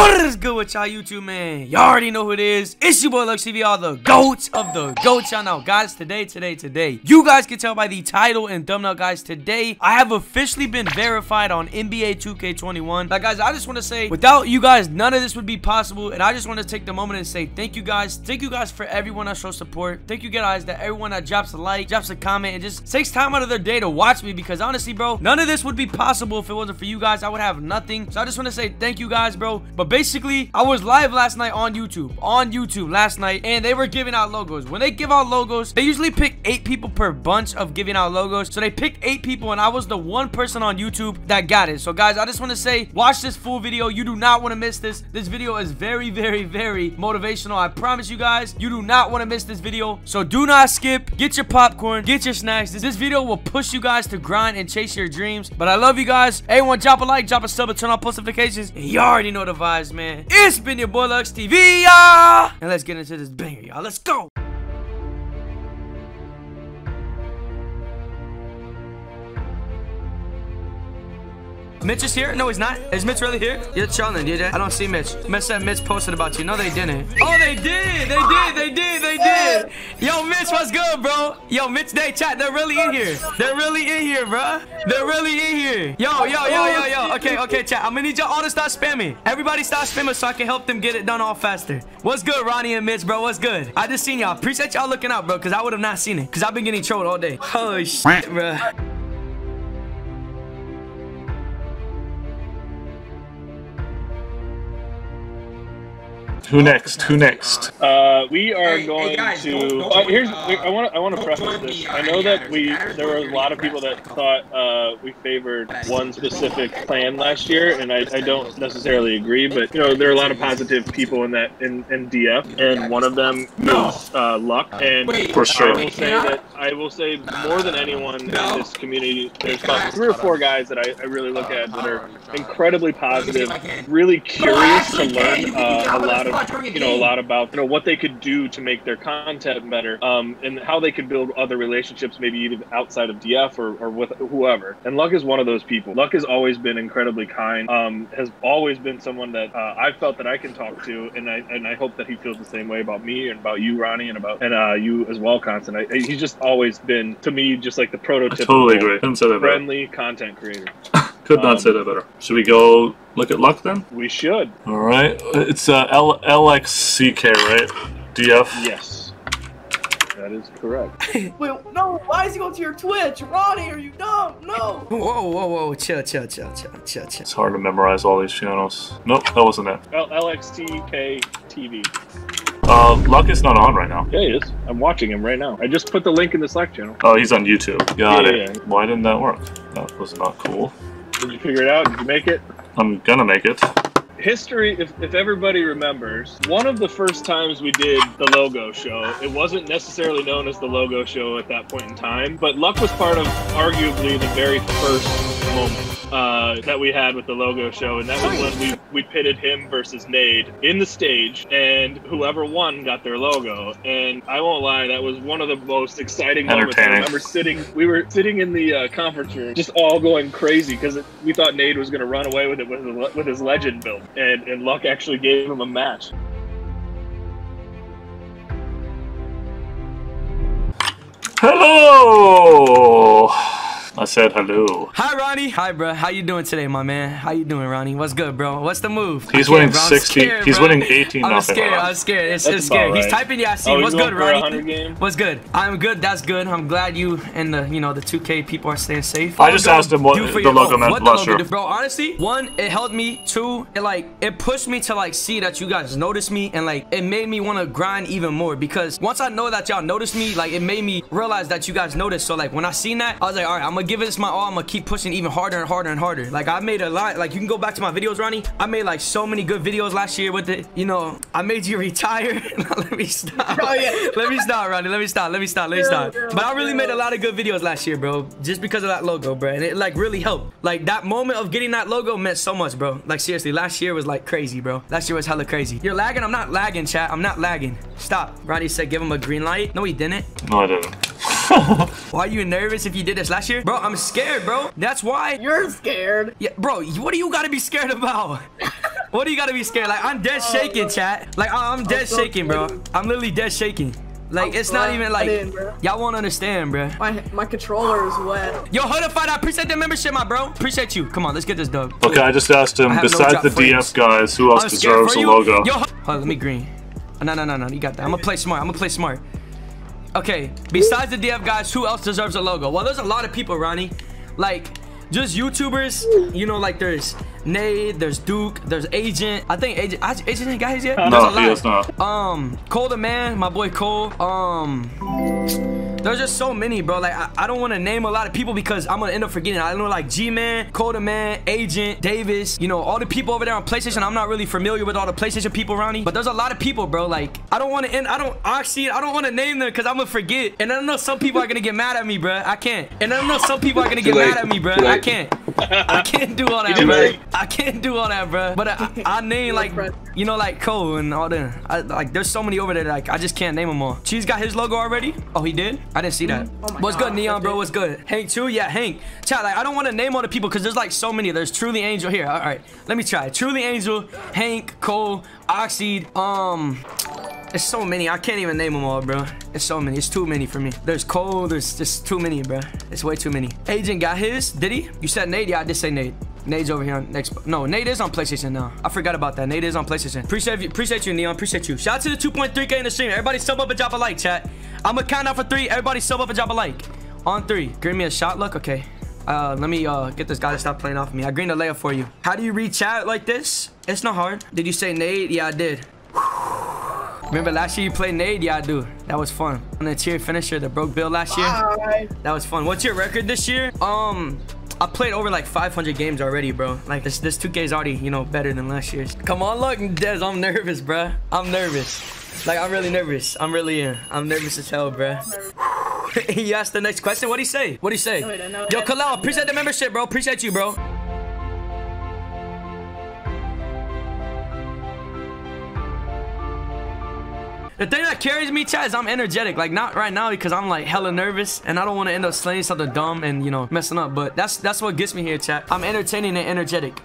What is good with y'all YouTube, man? Y'all already know who it is. It's your boy Lux TV, all the goats of the GOAT channel. Guys, today, today, today, you guys can tell by the title and thumbnail, guys, today, I have officially been verified on NBA 2K21. Like, guys, I just want to say, without you guys, none of this would be possible, and I just want to take the moment and say thank you guys. Thank you guys for everyone that shows support. Thank you guys that everyone that drops a like, drops a comment, and just takes time out of their day to watch me, because honestly, bro, none of this would be possible if it wasn't for you guys. I would have nothing. So I just want to say thank you guys, bro. But basically, I was live last night on YouTube. On YouTube last night. And they were giving out logos. When they give out logos, they usually pick eight people per bunch of giving out logos. So they picked eight people. And I was the one person on YouTube that got it. So guys, I just want to say, watch this full video. You do not want to miss this. This video is very, very, very motivational. I promise you guys, you do not want to miss this video. So do not skip. Get your popcorn. Get your snacks. This, this video will push you guys to grind and chase your dreams. But I love you guys. Everyone, drop a like, drop a sub, and turn on post notifications. You already know the man. It's been your boy Lux TV, y'all. And let's get into this banger, y'all. Let's go. Mitch is here? No, he's not. Is Mitch really here? You're chilling, dude. I don't see Mitch. Mitch said Mitch posted about you. No, they didn't. Oh, they did. They did. They did. They did. Yo, Mitch, what's good, bro? Yo, Mitch, they chat. They're really in here. They're really in here, bro. They're really in here. Yo, yo, yo, yo, yo. Okay, okay, chat. I'm gonna need y'all all to start spamming. Everybody start spamming so I can help them get it done all faster. What's good, Ronnie and Mitch, bro? What's good? I just seen y'all. Appreciate y'all looking out, bro, because I would have not seen it. Because I've been getting trolled all day. Oh, shit, bro. Who next? Who next? Uh, we are Hey, hey, going guys, to. don't- don't uh, here's. about- I want. to. I want to preface this. I know that we. There were a lot of people that thought uh, we favored one specific plan last year, and I, I don't necessarily agree. But you know, there are a lot of positive people in that in, in DF, and one of them is uh, Luck. And Wait, For sure. I will say that I will say more than anyone No. in this community, there's about three or four guys that I, I really look at that are incredibly positive, really curious to learn uh, a lot of you know a lot about you know what they could do to make their content better, um, and how they could build other relationships, maybe even outside of DF or, or with whoever. And Luck is one of those people. Luck has always been incredibly kind. Um, has always been someone that uh, I felt that I can talk to, and I and I hope that he feels the same way about me and about you, Ronnie, and about and uh, you as well, Constant. I, he's just always been to me just like the I prototypical totally agree. Couldn't say that better. friendly content creator. Could not Um, say that better. Should we go look at luck then? We should. All right. It's uh, L LXCK, right? DF. Yes. That is correct. Wait, no, why is he going to your Twitch? Ronnie, are you dumb? No. Whoa, whoa, whoa. Chill, chill, chill, chill, chill, chill. It's hard to memorize all these channels. Nope, that wasn't it. L- LXTK TV. Uh, luck is not on right now. Yeah, he is. I'm watching him right now. I just put the link in the Slack channel. Oh, he's on YouTube. Got Yeah, it. yeah. Why didn't that work? That was not cool. Did you figure it out? Did you make it? I'm gonna make it. history if, if everybody remembers one of the first times we did the logo show it wasn't necessarily known as the logo show at that point in time but luck was part of arguably the very first moment uh, that we had with the logo show and that was when we, we pitted him versus nade in the stage and whoever won got their logo. And i won't lie that was one of the most exciting moments. I remember sitting we were sitting in the uh, conference room just all going crazy because we thought nade was going to run away with it with, his- with his legend build and, and luck actually gave him a match. Hello. I said hello. Hi, Ronnie. Hi, bro. How you doing today, my man? How you doing, Ronnie? What's good, bro? What's the move? He's I'm winning scared, bro. 60 scared, he's bro. winning 18 I'm nothing. scared. I'm scared. It's, That's it's scary. about He's right. typing Yassine. Oh, he's What's good, Ronnie? What's good? I'm good. That's good. I'm glad you and the you know the 2K people are staying safe. I just asked him what the your- logo oh, meant what the logo year. Bro, honestly, one, it helped me. Two, it like it pushed me to like see that you guys noticed me, and like it made me want to grind even more because once I know that y'all noticed me, like it made me realize that you guys noticed. So like when I seen that, I was like, all right, I'm gonna give this my all. I'm gonna keep pushing even harder and harder and harder. Like I made a lot. Like you can go back to my videos, Ronnie. I made like so many good videos last year with it. You know, I made you retire. Let me stop. Oh, yeah. Let me stop, Ronnie. Let me stop. Let me stop. Let me stop. But I really made a lot of good videos last year, bro. Just because of that logo, bro. And it like really helped. Like that moment of getting that logo meant so much, bro. Like seriously, last year was like crazy, bro. Last year was hella crazy. You're lagging. I'm not lagging, chat. I'm not lagging. Stop. Ronnie said give him a green light. No, he didn't. No, I didn't. Why are you nervous if you did this last year? Bro, I'm scared, bro. That's why. You're scared. Yeah, bro, what do you gotta be scared about? What do you gotta be scared? Like I'm dead oh, shaking, chat. Like I- I'm dead so shaking, bro. I'm literally dead shaking. Like I'm it's not even like y'all won't understand, bro. My my controller is wet. Yo, hold up, fight. I appreciate the membership, my bro. Appreciate you. Come on, let's get this dub. Okay, I just asked him, I have no besides the frames. DF guys, who else deserves a logo? Yo, hold on, let me green. Oh, no, no, no, no. You got that. I'm gonna play smart. I'm gonna play smart. Okay, besides the DF guys, who else deserves a logo? Well, there's a lot of people, Ronnie. Like, just YouTubers. You know, like there's Nade, there's Duke, there's Agent. I think Agent. I- Agent ain't got his yet. No, he is not. Um, Cole the man, my boy Cole. Um, there's just so many, bro. Like, I, I don't want to name a lot of people because I'm gonna end up forgetting. I know like G-Man, the man, Agent, Davis. You know, all the people over there on PlayStation. I'm not really familiar with all the PlayStation people, Ronnie. But there's a lot of people, bro. Like, I don't want to end. I don't actually. I don't want to name them because I'm gonna forget. And I don't know some people are gonna get mad at me, bro. I can't. And I don't know some people are gonna get mad at me, bro. I can't. I can't do all that, bro. late. I can't do all that, bro. But I, I name like, you know, like Cole and all the, I, like, there's so many over there. Like, I just can't name them all. Cheese got his logo already. Oh, he did. I didn't see that. Oh What's God, good, Neon, bro? What's good? Hank too? Yeah, Hank. Chat, like, I don't want to name all the people because there's like so many. There's Truly Angel here. All right, let me try. Truly Angel, Hank, Cole, Oxide. Um, there's so many. I can't even name them all, bro. It's so many. It's too many for me. There's Cole. There's just too many, bro. It's way too many. Agent got his. Did he? You said Nate? Yeah, I did say Nate. Nate's over here on next. No, Nate is on PlayStation now. I forgot about that. Nate is on PlayStation. Appreciate you, appreciate you, Neon. Appreciate you. Shout out to the 2.3k in the stream. Everybody sub up and drop a like, chat. I'm gonna count out for three. Everybody sub up and drop a like. On three. Give me a shot look. Okay. Uh, let me uh get this guy to stop playing off me. I greened a layup for you. How do you read chat like this? It's not hard. Did you say Nate? Yeah, I did. Remember last year you played Nade? Yeah, I do. That was fun. On the tier finisher, the broke bill last year. Bye. That was fun. What's your record this year? Um, I played over like 500 games already, bro. Like this, this 2K is already, you know, better than last year's. Come on, look, Des, I'm nervous, bro. I'm nervous. Like I'm really nervous. I'm really, uh, I'm nervous as hell, bro. he asked the next question. What'd he say? What'd he say? Know Yo. Kalal, appreciate the membership, bro. Appreciate you, bro. The thing that carries me, chat, is I'm energetic. Like not right now because I'm like hella nervous and I don't want to end up saying something dumb and you know messing up. But that's that's what gets me here, chat. I'm entertaining and energetic.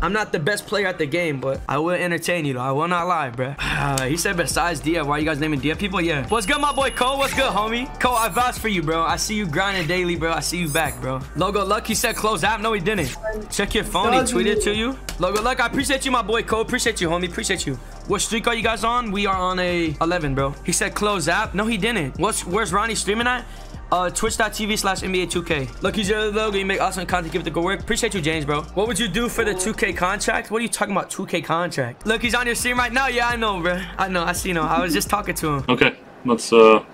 I'm not the best player at the game, but I will entertain you though. I will not lie, bruh. he said besides Dia, why you guys naming Dia people? Yeah. What's good, my boy Cole? What's good, homie? Cole, I vouch for you, bro. I see you grinding daily, bro. I see you back, bro. Logo Luck, he said close app. No, he didn't. Check your phone. He tweeted to you. Logo Luck, I appreciate you, my boy Cole. Appreciate you, homie. Appreciate you. What streak are you guys on? We are on a 11, bro. He said close app. No, he didn't. What's Where's Ronnie streaming at? Uh, twitch.tv slash NBA 2K. Look, he's your logo. You make awesome content. Give it the good work. Appreciate you, James, bro. What would you do for the 2K contract? What are you talking about, 2K contract? Look, he's on your stream right now. Yeah, I know, bro. I know. I see him. I was just talking to him. Okay, let's uh,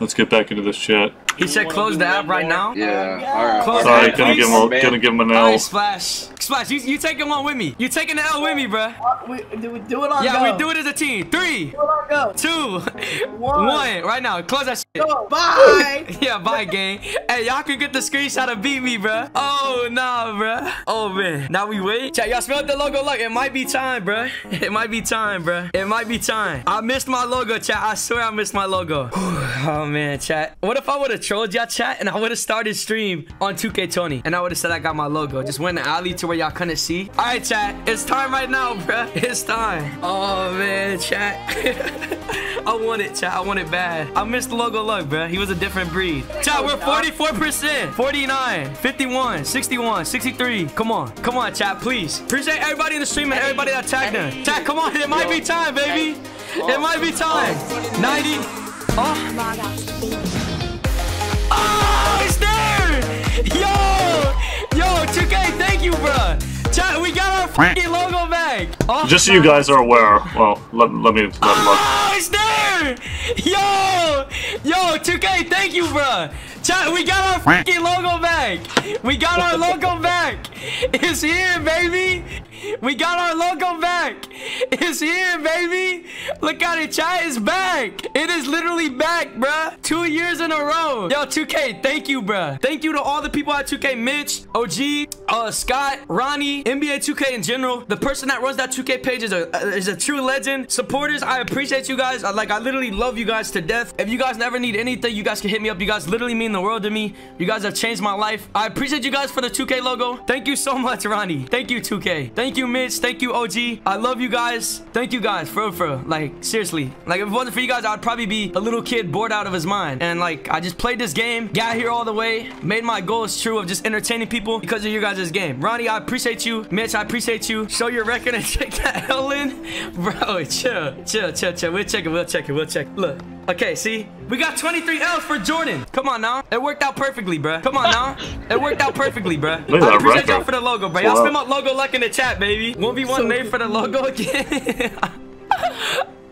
let's get back into this chat. He said close the app right now. Yeah. All right. Close Sorry, gonna give him a, Man. gonna give him an All right, L. Splash. You, you taking one with me. You taking the L with me, bro. Uh, we, do we do it on Yeah, go? we do it as a team. Three, on two, One. one. Right now. Close that shit. Go. Bye. Yeah, bye, gang. Hey, y'all can get the screenshot of beat me, bruh. Oh, nah, bruh. Oh, man. Now we wait. Chat, y'all smell the logo? Look, it might be time, bruh. It might be time, bruh. It might be time. I missed my logo, chat. I swear I missed my logo. oh, man, chat. What if I would have trolled y'all, chat, and I would have started stream on 2K20, and I would have said I got my logo. Just went the alley to where y'all couldn't see. All right, chat. It's time right now, bruh. It's time. Oh, man, chat. I want it, chat. I want it bad. I missed the logo look, bruh. He was a different breed. Chat, we're 44%, 49, 51, 61, 63. Come on. Come on, chat, please. Appreciate everybody in the stream and everybody that tagged them. Chat, come on. It might be time, baby. It might be time. 90. Oh. Oh, it's there. Yo. Yo, 2K, thank you. Chat, we got our fucking logo back. Oh, Just so you guys are aware. Well, let, let me let look. Oh, it's there! Yo! Yo, 2K, thank you, bruh! Chat, we got our fucking logo back! We got our logo back! It's here, baby! We got our logo back! It's here, baby! Look at it, chat, it's back! It is literally back, bruh! Two years in a row! Yo, 2K, thank you, bruh! Thank you to all the people at 2K, Mitch, OG, uh, Scott, Ronnie, NBA 2K in general. The person that runs that 2K page is a is a true legend. Supporters, I appreciate you guys. I, like I literally love you guys to death. If you guys never need anything, you guys can hit me up. You guys literally mean the world to me. You guys have changed my life. I appreciate you guys for the 2K logo. Thank you so much, Ronnie. Thank you, 2K. Thank Thank you, Mitch. Thank you, OG. I love you guys. Thank you guys, for for. Like, seriously. Like, if it wasn't for you guys, I'd probably be a little kid bored out of his mind. And, like, I just played this game, got here all the way, made my goals true of just entertaining people because of you guys' game. Ronnie, I appreciate you. Mitch, I appreciate you. Show your record and check that L in. Bro, chill, chill, chill, chill. We'll check it, we'll check it, we'll check it. Look. Okay, see? We got 23 L's for Jordan. Come on now. It worked out perfectly, bruh. Come on now. It worked out perfectly, bruh. I appreciate y'all for the logo, bro. Y'all spam my logo luck in the chat, baby. 1v1 So made for the logo again.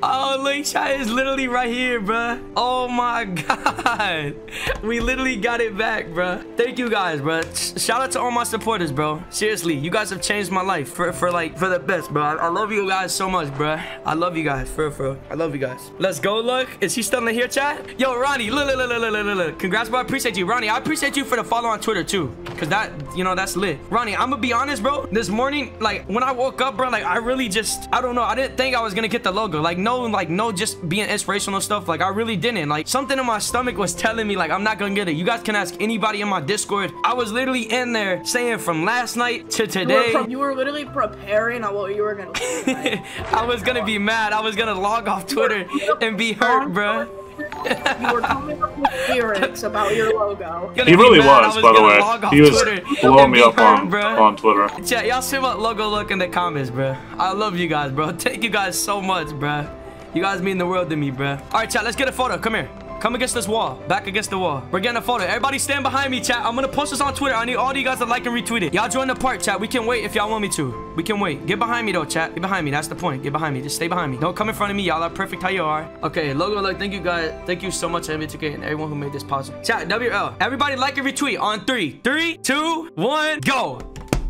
Oh, link chat is literally right here, bruh. Oh my god. We literally got it back, bruh. Thank you guys, bruh. Sh- Shout out to all my supporters, bro. Seriously, you guys have changed my life for, for like, for the best, bro. I, I love you guys so much, bruh. I love you guys, for for. I love you guys. Let's go, look. Is he still in here, chat? Yo, Ronnie, look, look, look, look, look, look. Congrats, bro. I appreciate you. Ronnie, I appreciate you for the follow on Twitter, too. Because that, you know, that's lit. Ronnie, I'm gonna be honest, bro. This morning, like, when I woke up, bro, like, I really just, I don't know. I didn't think I was gonna get the logo. Like, no, like, no, just being inspirational stuff. Like, I really didn't. Like, something in my stomach was telling me, like, I'm not gonna get it. You guys can ask anybody in my Discord. I was literally in there saying from last night to You were, today. you were literally preparing on what you were gonna do. I was gonna be mad. I was gonna log off Twitter and be hurt, bro. you were coming up with lyrics about your logo. He really was, by the way. He was blowing me up on, on Twitter. Chat, y'all see what logo look in the comments, bro. I love you guys, bro. Thank you guys so much, bro. You guys mean the world to me, bruh. All right, chat, let's get a photo. Come here. Come against this wall. Back against the wall. We're getting a photo. Everybody stand behind me, chat. I'm gonna post this on Twitter. I need all of you guys to like and retweet it. Y'all join the part, chat. We can wait if y'all want me to. We can wait. Get behind me, though, chat. Get behind me. That's the point. Get behind me. Just stay behind me. Don't come in front of me. Y'all are perfect how you are. Okay, logo, like, thank you guys. Thank you so much, NBA 2K, and everyone who made this possible. Chat, WL. Everybody like and retweet on three. Three, two, one, go.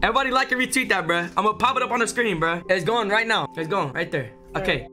Everybody like and retweet that, bruh. I'm gonna pop it up on the screen, bruh. It's going right now. It's going right there. Okay.